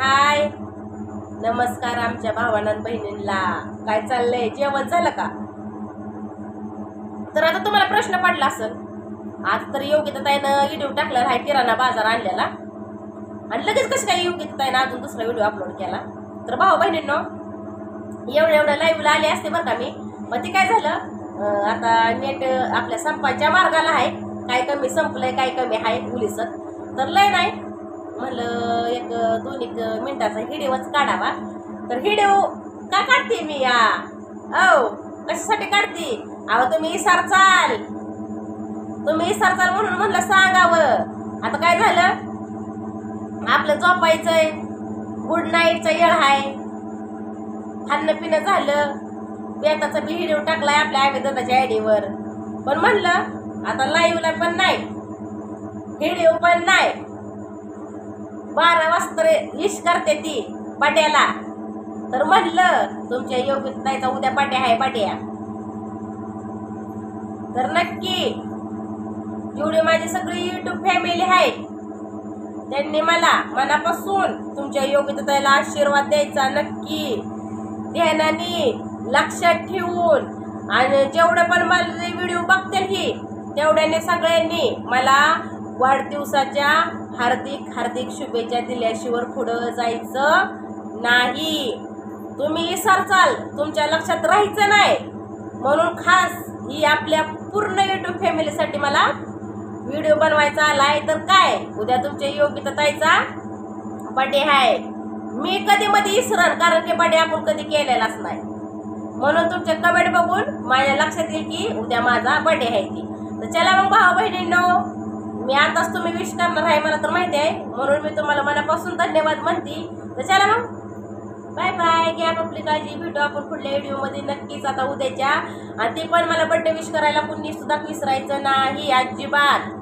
हाय. नमस्कार आमच्या भावांना बहिणींना काय चाललंय? जेवण झालं का? तर आता तुम्हाला प्रश्न पडला असेल. आज तर योग्यता ताईनं व्हिडिओ टाकला आहे किराणा बाजार आणलेला. आणि लगेच कसं काय योग्यता ताईनं अजून दुसरा व्हिडिओ अपलोड केला? तर भाऊ बहिणींनो एवढं एवढं लाईव्हला आले असते बरं का मी. मग ते काय झालं? आता नेट आपल्या संपाच्या मार्गाला आहे. काय कमी संपलंय काय कमी आहे मुलीचं तर लय नाही. म्हणलं एक दोन एक मिनटाचा हिडिओच काढावा. तर हिडिओ का काढते मी या? औ कशासाठी काढते? अहो तुम्ही इसार चाल. तुम्ही इसार चाल म्हणून म्हणलं सांगावं. आता काय झालं? आपलं झोपायचंय. गुड नाईटचा येळ आहे खाणं पिणं झालं. बेताचा बी व्हिडिओ टाकलाय आपल्या आम्ही दादाच्या आयडीवर पण म्हणलं आता लाईव्हला पण नाही. हिडिओ पण नाही. बारा वाजता इश करते ती पाट्याला. तर म्हणलं तुमच्या योग्यताचा उद्या पाट्या आहे पाट्या. तर नक्की जेवढी माझी सगळी युट्यूब फॅमिली आहे त्यांनी मला मनापासून तुमच्या योग्यतेला आशीर्वाद द्यायचा. नक्की ध्यानाने लक्षात ठेवून आणि जेवढे पण माझे व्हिडिओ बघतील ही तेवढ्याने सगळ्यांनी मला वाढदिवसाच्या हार्दिक हार्दिक शुभेच्छा दिल्याशिवाय पुढं जायचं नाही. तुम्ही विसरचाल. तुमच्या लक्षात राहायचं नाही. म्हणून खास ही आपल्या पूर्ण युट्यूब फॅमिलीसाठी मला व्हिडिओ बनवायचा आलाय तर काय? उद्या तुमच्या योग्यता ताईचा बडे आहे. मी कधी मध्ये इसरण कारण की बडे आपण कधी केलेलाच नाही. म्हणून तुमचे कमेंट बघून माझ्या लक्षात येईल की उद्या माझा बडे आहे ती तर चला मग भाऊ बहिणींनो मी आताच तुम्ही विश करणार आहे मला तर माहिती आहे. म्हणून मी तुम्हाला मनापासून धन्यवाद म्हणते. तर चला मग. बाय बाय घ्या आपली काळजी. भेटू आपण पुढल्या व्हिडिओमध्ये नक्कीच आता उद्याच्या. आणि ते पण मला बर्थडे विश करायला कुणीसुद्धा विसरायचं नाही अजिबात.